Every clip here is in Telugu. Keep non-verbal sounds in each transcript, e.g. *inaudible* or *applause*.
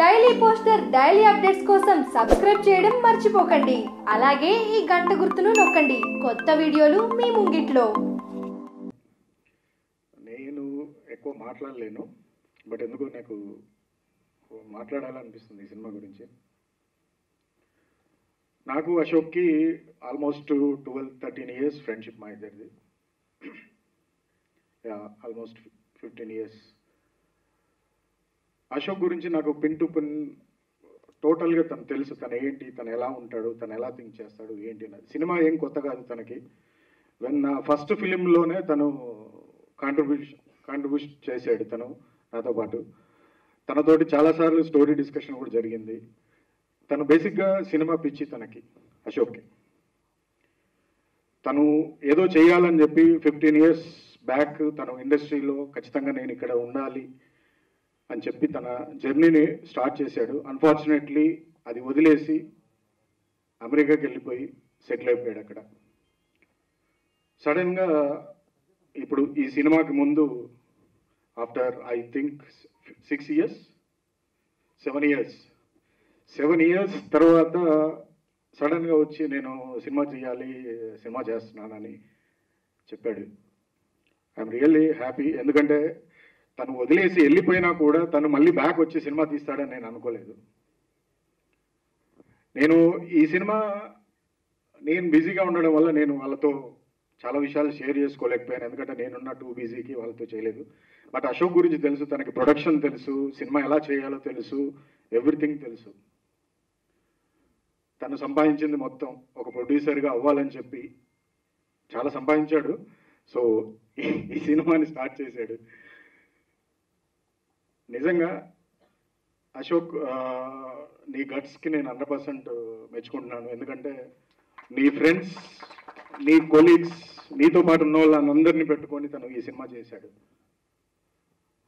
డైలీ పోస్టర్ డైలీ అప్డేట్స్ కోసం సబ్స్క్రైబ్ చేయడం మర్చిపోకండి. అలాగే ఈ గంట గుర్తును నొక్కండి. కొత్త వీడియోలు మీ ముంగిట్లో. నేను ఎక్కువ మాట్లాడలేను. బట్ ఎందుకో నాకు మాట్లాడాలనిపిస్తుంది ఈ సినిమా గురించి. నాకు అశోక్కి almost twelve thirteen years friendship మా ఇద్దరిది. *clears throat* Yeah almost fifteen years. Ashok గురించి నాకు పిన్ టు పిన్ టోటల్గా తను తెలుసు. తను ఏంటి తను ఎలా ఉంటాడు తను ఎలా థింక్ చేస్తాడు ఏంటి అనేది సినిమా ఏం కొత్త కాదు తనకి. వెన్ నా ఫస్ట్ ఫిలింలోనే తను కాంట్రిబ్యూషన్ కాంట్రిబ్యూషన్ చేశాడు తను నాతో పాటు. తనతోటి చాలాసార్లు స్టోరీ డిస్కషన్ కూడా జరిగింది. తను బేసిక్గా సినిమా పిచ్చి తనకి అశోక్కి. తను ఏదో చేయాలని చెప్పి ఫిఫ్టీన్ ఇయర్స్ బ్యాక్ తను ఇండస్ట్రీలో ఖచ్చితంగా నేను ఇక్కడ ఉండాలి అని చెప్పి తన జర్నీని స్టార్ట్ చేశాడు. అన్ఫార్చునేట్లీ అది వదిలేసి అమెరికాకి వెళ్ళిపోయి సెటిల్ అయిపోయాడు అక్కడ. సడన్గా ఇప్పుడు ఈ సినిమాకి ముందు after I think six years seven years seven years తర్వాత సడన్గా వచ్చి నేను సినిమా చేయాలి సినిమా చేస్తున్నానని చెప్పాడు. ఐఎమ్ రియల్లీ హ్యాపీ ఎందుకంటే తను వదిలేసి వెళ్ళిపోయినా కూడా తను మళ్ళీ బ్యాక్ వచ్చి సినిమా తీస్తాడని నేను అనుకోలేదు. నేను ఈ సినిమా నేను బిజీగా ఉండడం వల్ల నేను వాళ్ళతో చాలా విషయాలు షేర్ చేసుకోలేకపోయాను. ఎందుకంటే నేనున్న టూ బిజీకి వాళ్ళతో చేయలేదు. బట్ అశోక్ గురించి తెలుసు తనకి ప్రొడక్షన్ తెలుసు సినిమా ఎలా చేయాలో తెలుసు ఎవ్రీథింగ్ తెలుసు. తను సంపాదించింది మొత్తం ఒక ప్రొడ్యూసర్గా అవ్వాలని చెప్పి చాలా సంపాదించాడు. సో ఈ- ఈ సినిమాని స్టార్ట్ చేశాడు. నిజంగా అశోక్ నీ గట్స్కి నేను హండ్రెడ్ పర్సెంట్ మెచ్చుకుంటున్నాను. ఎందుకంటే నీ ఫ్రెండ్స్ నీ కొలీగ్స్ నీతో పాటు ఉన్న వాళ్ళందరినీ పెట్టుకొని తను ఈ సినిమా చేశాడు.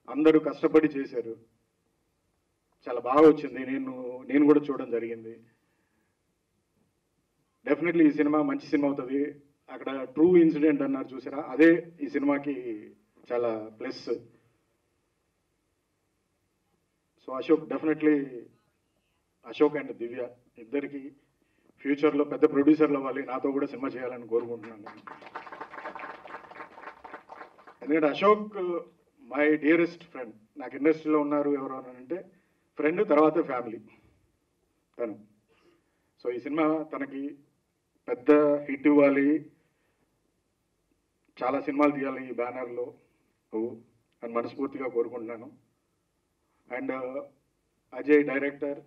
అందరూ కష్టపడి చేశారు. చాలా బాగా వచ్చింది. నేను నేను కూడా చూడడం జరిగింది. డెఫినెట్లీ ఈ సినిమా మంచి సినిమా అవుతుంది. అక్కడ ట్రూ ఇన్సిడెంట్ అన్నారు చూసారా? అదే ఈ సినిమాకి చాలా plus. So Ashok definitely Ashok and Divya ఇద్దరికి ఫ్యూచర్లో పెద్ద ప్రొడ్యూసర్లు అవ్వాలి. నాతో కూడా సినిమా చేయాలని కోరుకుంటున్నాను. ఎందుకంటే అశోక్ మై డియరెస్ట్ ఫ్రెండ్ నాకు ఇండస్ట్రీలో ఉన్నారు ఎవరు అంటే ఫ్రెండ్ తర్వాత ఫ్యామిలీ తను. సో ఈ సినిమా తనకి పెద్ద హిట్ ఇవ్వాలి. చాలా సినిమాలు తీయాలి ఈ బ్యానర్లో అని మనస్ఫూర్తిగా కోరుకుంటున్నాను. And uh, Ajay director.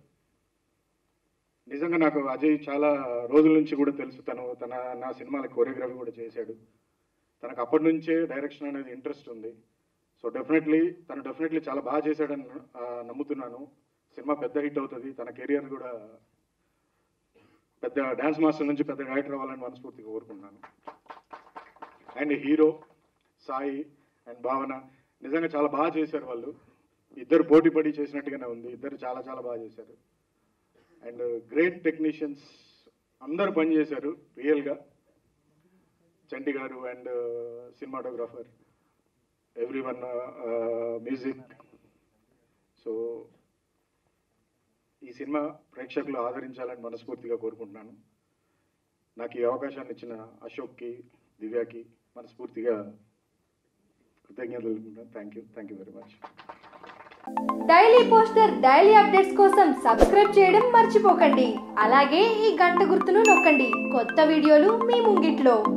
నిజంగా నాకు అజయ్ చాలా రోజుల నుంచి కూడా తెలుసు. తను తన నా సినిమాల కొరియోగ్రఫీ కూడా చేశాడు. తనకు అప్పటి నుంచే డైరెక్షన్ అనేది ఇంట్రెస్ట్ ఉంది. సో డెఫినెట్లీ తను డెఫినెట్లీ చాలా బాగా చేశాడని నమ్ముతున్నాను. సినిమా పెద్ద హిట్ అవుతుంది. తన కెరియర్ కూడా పెద్ద డ్యాన్స్ మాస్టర్ నుంచి పెద్ద డైరెక్టర్ అవ్వాలని మనస్ఫూర్తిగా కోరుకుంటున్నాను. అండ్ హీరో సాయి అండ్ భావన నిజంగా చాలా బాగా చేశారు వాళ్ళు. ఇద్దరు పోటీ పడి చేసినట్టుగానే ఉంది. ఇద్దరు చాలా చాలా బాగా చేశారు. అండ్ గ్రేట్ టెక్నీషియన్స్ అందరు పనిచేశారు రియల్గా Chanti garu and uh, cinematographer. Everyone music so ఈ సినిమా ప్రేక్షకులు ఆదరించాలని మనస్ఫూర్తిగా కోరుకుంటున్నాను. నాకు ఈ అవకాశాన్ని ఇచ్చిన అశోక్కి దివ్యాకి మనస్ఫూర్తిగా కృతజ్ఞతలు thank you thank you very much daily poster daily updates కోసం సబ్స్క్రైబ్ చేయడం మర్చిపోకండి. అలాగే ఈ గంట గుర్తును నొక్కండి. కొత్త వీడియోలు మీ ముంగిట్లో.